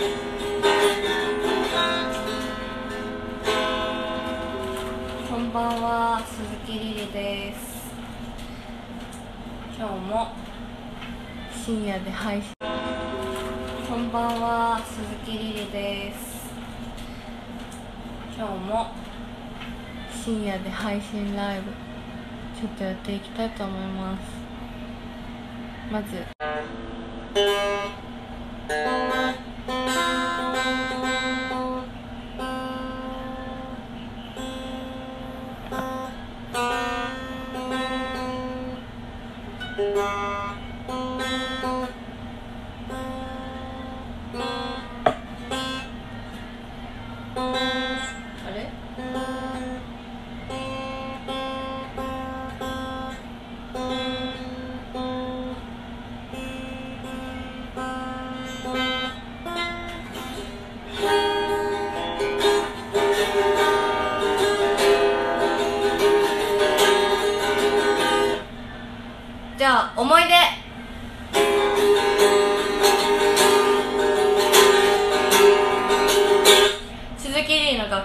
こんばんは、鈴木リリです。今日も深夜で配信。こんばんは、鈴木リリです。今日も深夜で配信ライブちょっとやっていきたいと思います。まず Música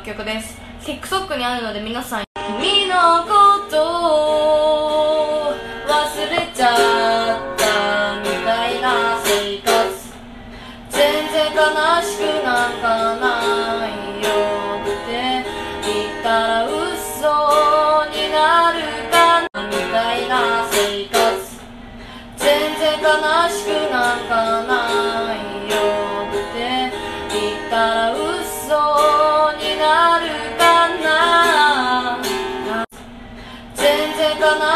曲です。TikTok にあるので皆さん君のことを não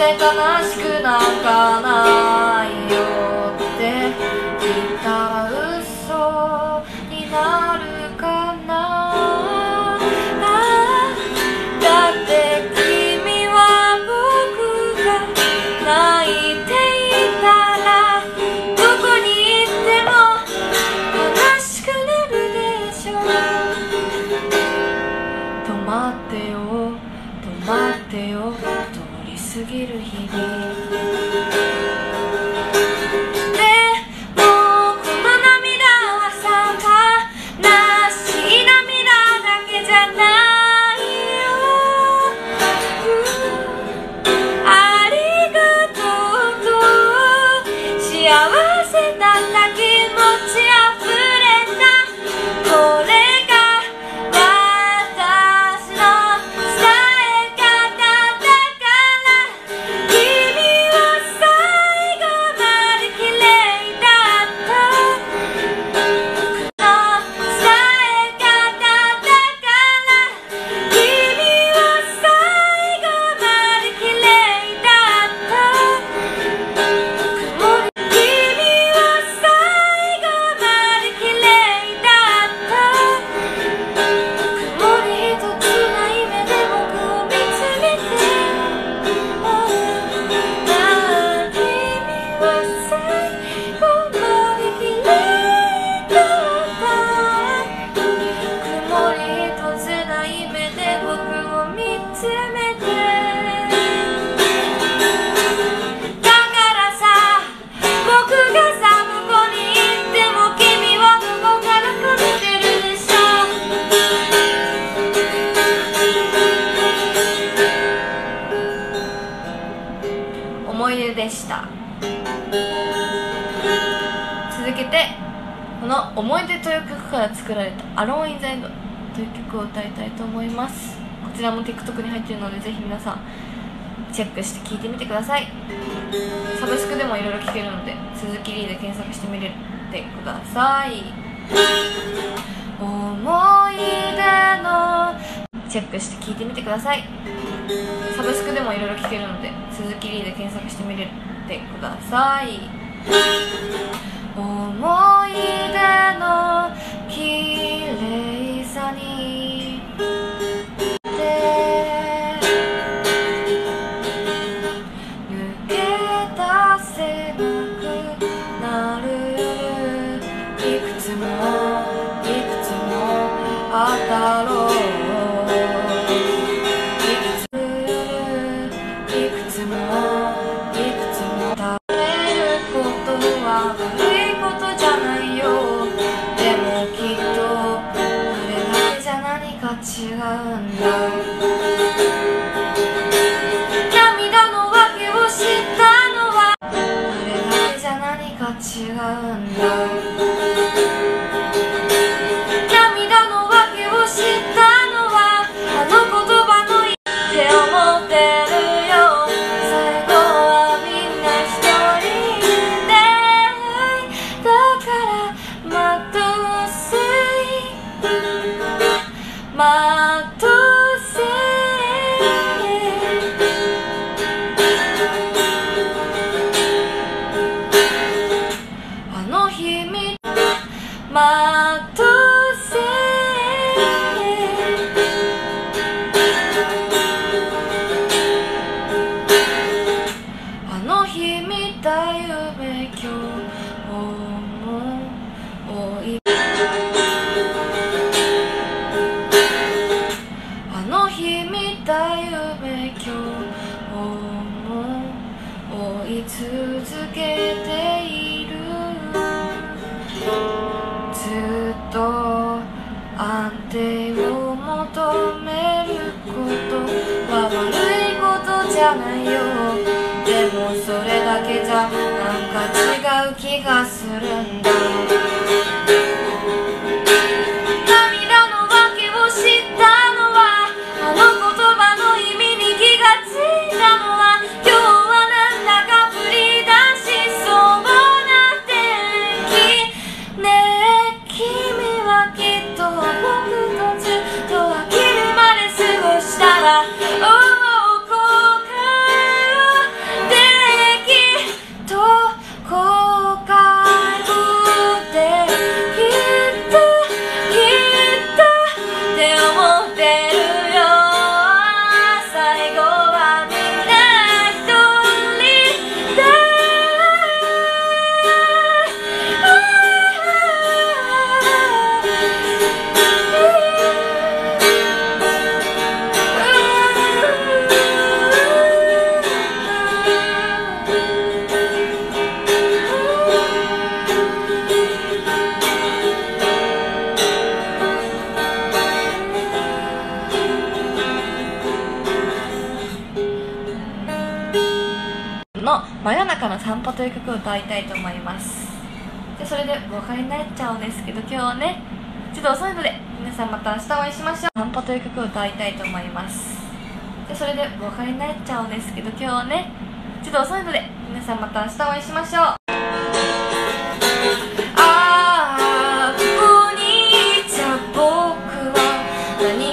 ぜ悲しくなんかないよこの「思い出」という曲から作られた「アローン・イン・ザ・エンド」という曲を歌いたいと思います。こちらも TikTok に入っているのでぜひ皆さんチェックして聴いてみてください。サブスクでもいろいろ聴けるので鈴木リーで検索してみてください。思い出のチェックして聴いてみてください。サブスクでもいろいろ聴けるので鈴木リーで検索してみてください。思い出の綺麗さに。で抜け出せなくなる。夜いくつもいくつもあったろう違うんだ。涙の訳を知ったのは。あれだけじゃ何か違うんだ。た夢今日思いあの日見た夢今日思い続けているずっと安定を求めることは悪いことじゃないよなんか違う気がするんだ。真夜中の散歩」という曲を歌いたいと思います。でそれでお別れになっちゃうんですけど今日はねちょっと遅いので皆さんまた明日お会いしましょう。散歩という曲を歌いたいと思います。でそれでお別れになっちゃうんですけど今日はねちょっと遅いので皆さんまた明日お会いしましょう。ああここにいちゃ僕は何